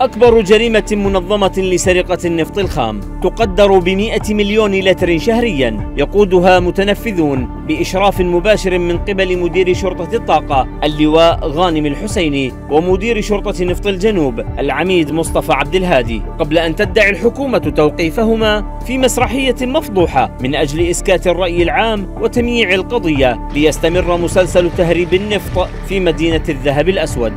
أكبر جريمة منظمة لسرقة النفط الخام تقدر بمئة مليون لتر شهريا يقودها متنفذون بإشراف مباشر من قبل مدير شرطة الطاقة اللواء غانم الحسيني ومدير شرطة نفط الجنوب العميد مصطفى عبد الهادي. قبل أن تدعي الحكومة توقيفهما في مسرحية مفضوحة من أجل إسكات الرأي العام وتمييع القضية ليستمر مسلسل تهريب النفط في مدينة الذهب الأسود.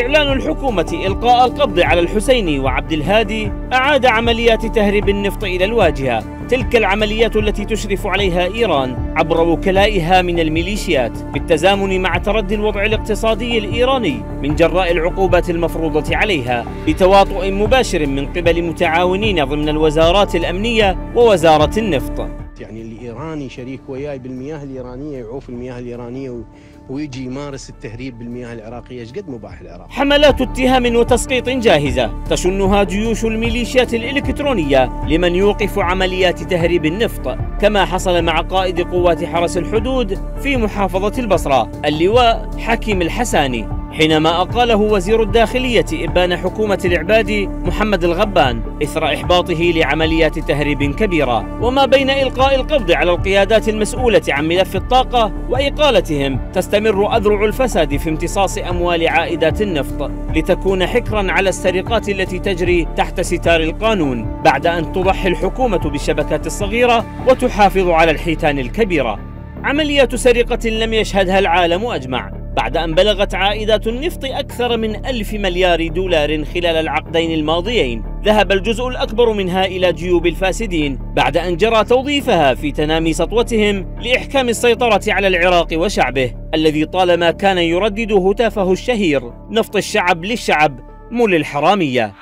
إعلان الحكومة إلقاء القبض على الحسيني وعبد الهادي أعاد عمليات تهريب النفط إلى الواجهة. تلك العمليات التي تشرف عليها إيران عبر وكلائها من الميليشيات بالتزامن مع تردي الوضع الاقتصادي الإيراني من جراء العقوبات المفروضة عليها بتواطؤ مباشر من قبل متعاونين ضمن الوزارات الأمنية ووزارة النفط. يعني الإيراني شريك وياي بالمياه الإيرانية يعوف المياه الإيرانية ويجي يمارس التهريب بالمياه العراقية. إيش قد مباح العراق؟ حملات اتهام وتسقيط جاهزة تشنها جيوش الميليشيات الإلكترونية لمن يوقف عمليات تهريب النفط كما حصل مع قائد قوات حرس الحدود في محافظة البصرة. اللواء حكيم الحساني. حينما أقاله وزير الداخلية إبان حكومة العباد محمد الغبان إثر إحباطه لعمليات تهريب كبيرة وما بين إلقاء القبض على القيادات المسؤولة عن ملف الطاقة وإقالتهم تستمر أذرع الفساد في امتصاص أموال عائدات النفط لتكون حكرا على السرقات التي تجري تحت ستار القانون بعد أن تضحي الحكومة بالشبكات الصغيرة وتحافظ على الحيتان الكبيرة. عملية سرقة لم يشهدها العالم أجمع. بعد أن بلغت عائدات النفط أكثر من ألف مليار دولار خلال العقدين الماضيين ذهب الجزء الأكبر منها إلى جيوب الفاسدين بعد أن جرى توظيفها في تنامي سطوتهم لإحكام السيطرة على العراق وشعبه الذي طالما كان يردد هتافه الشهير نفط الشعب للشعب مول الحرامية.